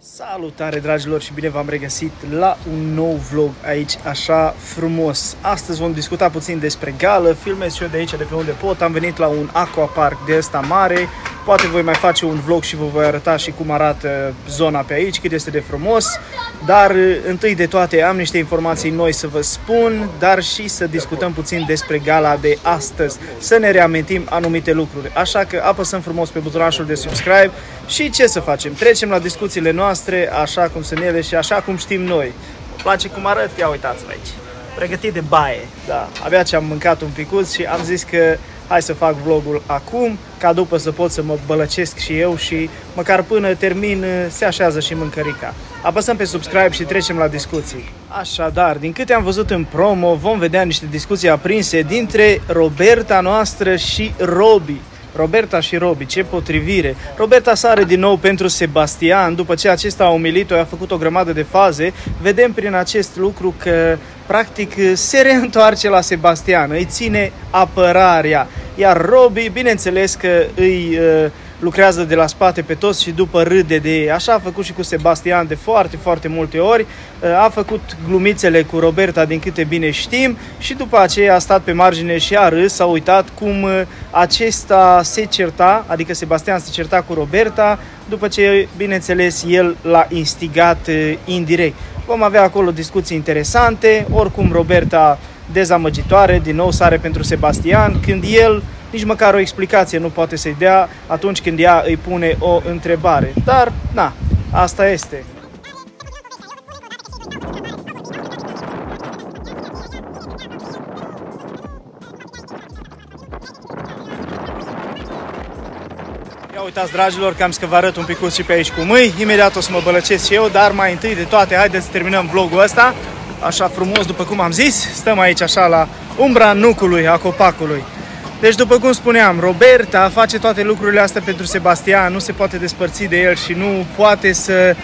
Salutare dragilor și bine v-am regăsit la un nou vlog aici așa frumos. Astăzi vom discuta puțin despre gală, filmez și eu de aici de pe unde pot. Am venit la un aquapark de ăsta mare. Poate voi mai face un vlog și vă voi arăta și cum arată zona pe aici, cât este de frumos. Dar întâi de toate am niște informații noi să vă spun, dar și să discutăm puțin despre gala de astăzi. Să ne reamintim anumite lucruri. Așa că apăsăm frumos pe butonașul de subscribe și ce să facem? Trecem la discuțiile noastre așa cum sunt ele și așa cum știm noi. Îmi place cum arăt? Ia uitați-vă aici. Pregătit de baie. Da, abia ce am mâncat un picuț și am zis că hai să fac vlogul acum, ca după să pot să mă bălăcesc și eu și măcar până termin se așează și mâncărica. Apăsăm pe subscribe și trecem la discuții. Așadar, din câte am văzut în promo, vom vedea niște discuții aprinse dintre Roberta noastră și Robi. Roberta și Robi, ce potrivire. Roberta sare din nou pentru Sebastian, după ce acesta a umilit-o, a făcut o grămadă de faze. Vedem prin acest lucru că, practic, se reîntoarce la Sebastian, îi ține apărarea. Iar Robi, bineînțeles că îi... Uh, lucrează de la spate pe toți și după râde de ei. Așa a făcut și cu Sebastian de foarte, foarte multe ori. A făcut glumițele cu Roberta din câte bine știm și după aceea a stat pe margine și a râs, s-a uitat cum uh, acesta se certa, adică Sebastian se certa cu Roberta, după ce, bineînțeles, el l-a instigat uh, indirect. Vom avea acolo discuții interesante, oricum Roberta dezamăgitoare, din nou sare pentru Sebastian, când el nici măcar o explicație nu poate să-i dea atunci când ea îi pune o întrebare. Dar, na, asta este. Ia uitați, dragilor, că am să vă arăt un pic și pe aici cu mâini. Imediat o să mă bălăcesc și eu, dar mai întâi de toate, haideți să terminăm vlogul ăsta. Așa frumos, după cum am zis, stăm aici așa la umbra nucului, a copacului. Deci, după cum spuneam, Roberta face toate lucrurile astea pentru Sebastian, nu se poate despărți de el și nu poate să,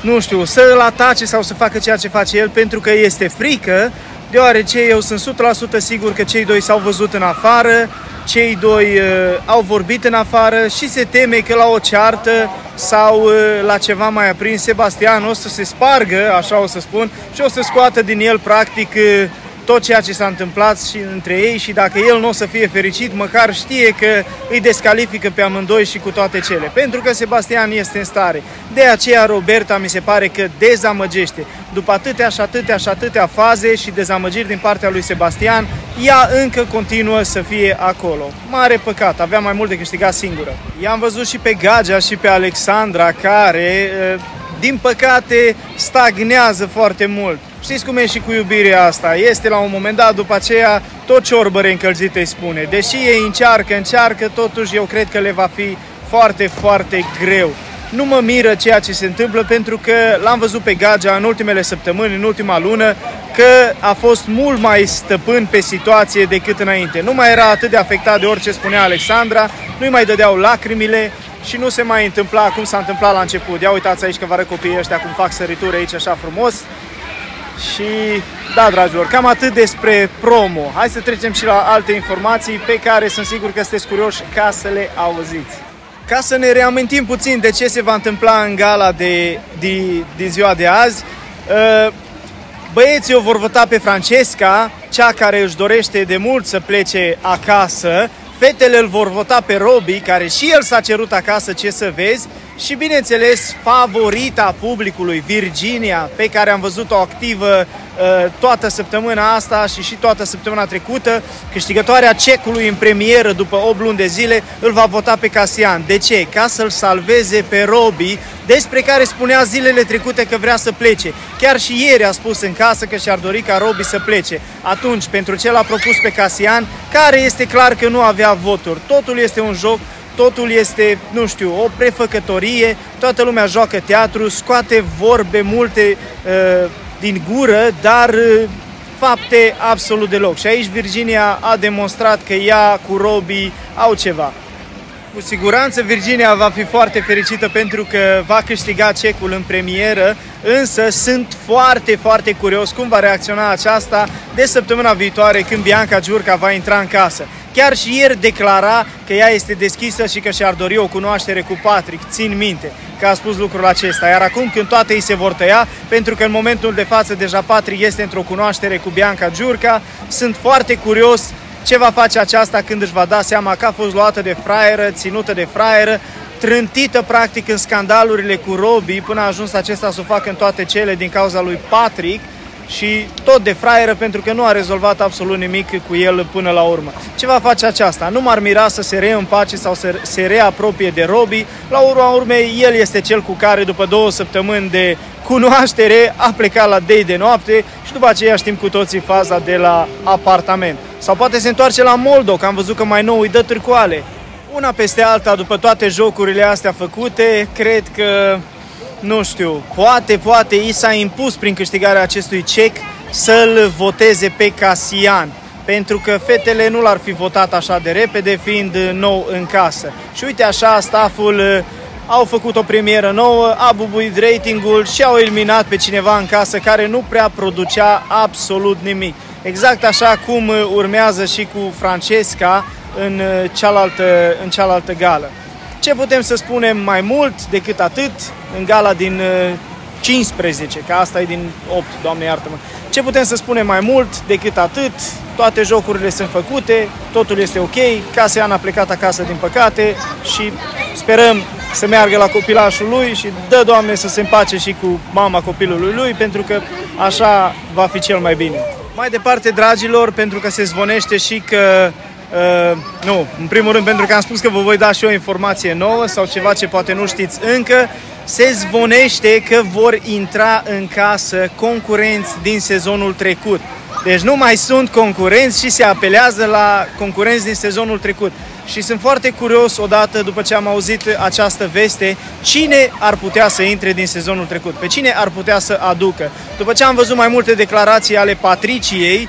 nu știu, să îl atace sau să facă ceea ce face el pentru că este frică, deoarece eu sunt 100% sigur că cei doi s-au văzut în afară, cei doi uh, au vorbit în afară și se teme că la o ceartă sau uh, la ceva mai aprins, Sebastian o să se spargă, așa o să spun, și o să scoată din el practic uh, tot ceea ce s-a întâmplat și între ei și dacă el nu o să fie fericit, măcar știe că îi descalifică pe amândoi și cu toate cele. Pentru că Sebastian este în stare. De aceea Roberta mi se pare că dezamăgește. După atâtea și atâtea și atâtea faze și dezamăgiri din partea lui Sebastian, ea încă continuă să fie acolo. Mare păcat, avea mai mult de câștigat singură. I-am văzut și pe Gagea și pe Alexandra care din păcate, stagnează foarte mult. Știți cum e și cu iubirea asta? Este la un moment dat, după aceea, tot ciorbăre încălzite îi spune. Deși ei încearcă, încearcă, totuși eu cred că le va fi foarte, foarte greu. Nu mă miră ceea ce se întâmplă pentru că l-am văzut pe Gagea în ultimele săptămâni, în ultima lună, că a fost mult mai stăpân pe situație decât înainte. Nu mai era atât de afectat de orice spunea Alexandra, nu-i mai dădeau lacrimile, și nu se mai întâmpla cum s-a întâmplat la început. Ia uitați aici că vă arăt copiii ăștia cum fac sărituri aici așa frumos. Și da, dragilor, cam atât despre promo. Hai să trecem și la alte informații pe care sunt sigur că sunteți curioși ca să le auziți. Ca să ne reamintim puțin de ce se va întâmpla în gala de, de, din ziua de azi, uh, băieții o vor vota pe Francesca, cea care își dorește de mult să plece acasă, Fetele îl vor vota pe Robi, care și el s-a cerut acasă, ce să vezi, și bineînțeles favorita publicului, Virginia, pe care am văzut-o activă uh, toată săptămâna asta și și toată săptămâna trecută, câștigătoarea cecului în premieră după 8 luni de zile, îl va vota pe Casian. De ce? Ca să-l salveze pe Robi, despre care spunea zilele trecute că vrea să plece. Chiar și ieri a spus în casă că și-ar dori ca Robi să plece. Atunci, pentru ce l-a propus pe Casian, care este clar că nu avea voturi. Totul este un joc totul este, nu știu, o prefăcătorie, toată lumea joacă teatru, scoate vorbe multe uh, din gură, dar uh, fapte absolut deloc. Și aici Virginia a demonstrat că ea cu Robi au ceva. Cu siguranță Virginia va fi foarte fericită pentru că va câștiga cecul în premieră, însă sunt foarte, foarte curios cum va reacționa aceasta de săptămâna viitoare când Bianca Giurca va intra în casă. Chiar și ieri declara că ea este deschisă și că și-ar dori o cunoaștere cu Patrick, țin minte. că a spus lucrul acesta. Iar acum când toate îi se vor tăia, pentru că în momentul de față deja Patrick este într-o cunoaștere cu Bianca Giurca, sunt foarte curios ce va face aceasta când își va da seama că a fost luată de fraieră, ținută de fraieră, trântită practic în scandalurile cu Robbie până a ajuns acesta să o facă în toate cele din cauza lui Patrick și tot de fraieră pentru că nu a rezolvat absolut nimic cu el până la urmă. Ce va face aceasta? Nu m-ar mira să se reîmpace sau să se reapropie de Robbie. La urma urmei, el este cel cu care după două săptămâni de cunoaștere a plecat la dei de noapte și după aceea știm cu toții faza de la apartament. Sau poate se întoarce la Moldo, că am văzut că mai nou îi dă târcoale. Una peste alta, după toate jocurile astea făcute, cred că nu știu, poate, poate i s-a impus prin câștigarea acestui cec să-l voteze pe Casian pentru că fetele nu l-ar fi votat așa de repede, fiind nou în casă. Și uite așa, staful uh, au făcut o premieră nouă, a bubuit ratingul și au eliminat pe cineva în casă care nu prea producea absolut nimic. Exact așa cum uh, urmează și cu Francesca în uh, cealaltă, în cealaltă gală. Ce putem să spunem mai mult decât atât în gala din 15, uh, că asta e din 8, doamne iartă-mă. Ce putem să spunem mai mult decât atât? Toate jocurile sunt făcute, totul este ok, Casean a plecat acasă din păcate și sperăm să meargă la copilașul lui și dă Doamne să se împace și cu mama copilului lui pentru că așa va fi cel mai bine. Mai departe, dragilor, pentru că se zvonește și că Uh, nu, în primul rând pentru că am spus că vă voi da și o informație nouă sau ceva ce poate nu știți încă. Se zvonește că vor intra în casă concurenți din sezonul trecut. Deci nu mai sunt concurenți și se apelează la concurenți din sezonul trecut. Și sunt foarte curios odată după ce am auzit această veste, cine ar putea să intre din sezonul trecut, pe cine ar putea să aducă. După ce am văzut mai multe declarații ale Patriciei,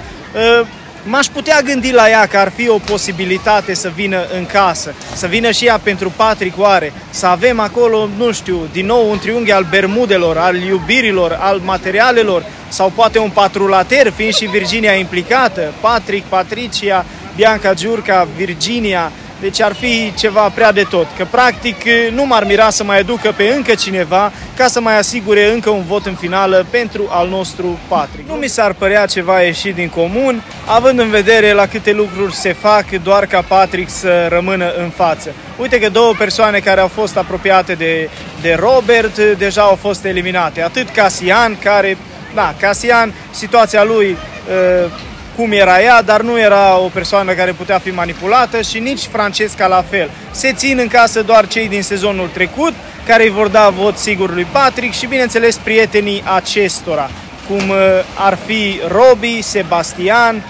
uh, m-aș putea gândi la ea că ar fi o posibilitate să vină în casă, să vină și ea pentru Patrick oare, să avem acolo, nu știu, din nou un triunghi al bermudelor, al iubirilor, al materialelor, sau poate un patrulater, fiind și Virginia implicată, Patrick, Patricia, Bianca Giurca, Virginia, deci ar fi ceva prea de tot, că practic nu m-ar mira să mai aducă pe încă cineva ca să mai asigure încă un vot în finală pentru al nostru Patrick. Nu mi s-ar părea ceva ieșit din comun, având în vedere la câte lucruri se fac doar ca Patrick să rămână în față. Uite că două persoane care au fost apropiate de, de Robert deja au fost eliminate. Atât Casian, care, da, Casian, situația lui uh, cum era ea, dar nu era o persoană care putea fi manipulată și nici Francesca la fel. Se țin în casă doar cei din sezonul trecut, care îi vor da vot sigur lui Patrick și, bineînțeles, prietenii acestora, cum uh, ar fi Robbie, Sebastian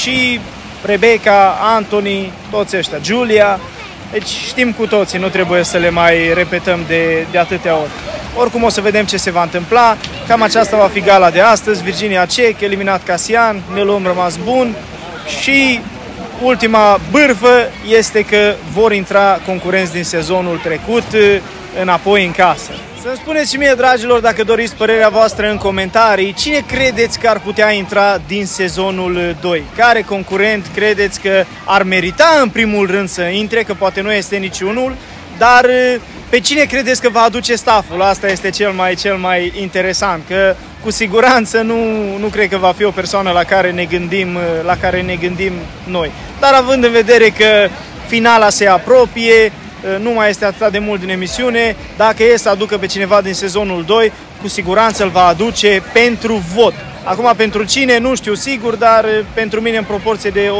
și Rebecca, Anthony, toți ăștia, Julia. Deci știm cu toții, nu trebuie să le mai repetăm de, de atâtea ori. Oricum o să vedem ce se va întâmpla. Cam aceasta va fi gala de astăzi. Virginia Cech, eliminat Casian, ne luăm rămas bun și ultima bârfă este că vor intra concurenți din sezonul trecut uh, înapoi în casă. Să-mi spuneți și mie, dragilor, dacă doriți părerea voastră în comentarii, cine credeți că ar putea intra din sezonul 2? Care concurent credeți că ar merita în primul rând să intre, că poate nu este niciunul, dar uh, pe cine credeți că va aduce staful? Asta este cel mai, cel mai interesant, că cu siguranță nu, nu cred că va fi o persoană la care ne gândim, la care ne gândim noi. Dar având în vedere că finala se apropie, nu mai este atât de mult din emisiune, dacă e să aducă pe cineva din sezonul 2, cu siguranță îl va aduce pentru vot. Acum, pentru cine, nu știu sigur, dar pentru mine, în proporție de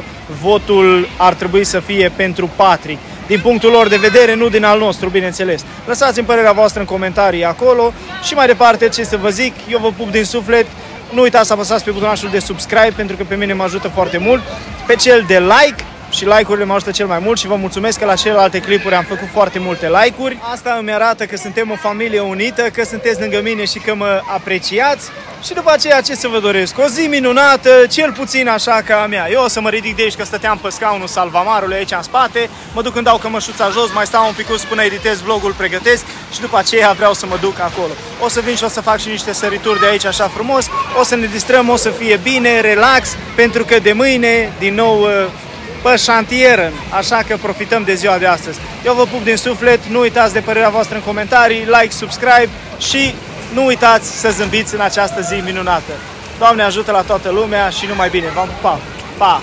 80%, votul ar trebui să fie pentru Patrick din punctul lor de vedere, nu din al nostru, bineînțeles. Lăsați-mi părerea voastră în comentarii acolo. Și mai departe ce să vă zic, eu vă pup din suflet, nu uitați să apăsați pe butonul de subscribe pentru că pe mine mă ajută foarte mult, pe cel de like și like-urile mă ajută cel mai mult și vă mulțumesc că la celelalte clipuri am făcut foarte multe like-uri. Asta îmi arată că suntem o familie unită, că sunteți lângă mine și că mă apreciați. Și după aceea ce să vă doresc? O zi minunată, cel puțin așa ca a mea. Eu o să mă ridic de aici că stăteam pe scaunul salvamarului aici în spate, mă duc când dau cămășuța jos, mai stau un pic până editez vlogul, pregătesc și după aceea vreau să mă duc acolo. O să vin și o să fac și niște sărituri de aici așa frumos, o să ne distrăm, o să fie bine, relax, pentru că de mâine din nou pe șantier, așa că profităm de ziua de astăzi. Eu vă pup din suflet, nu uitați de părerea voastră în comentarii, like, subscribe și nu uitați să zâmbiți în această zi minunată. Doamne ajută la toată lumea și numai bine. V-am pupat! Pa!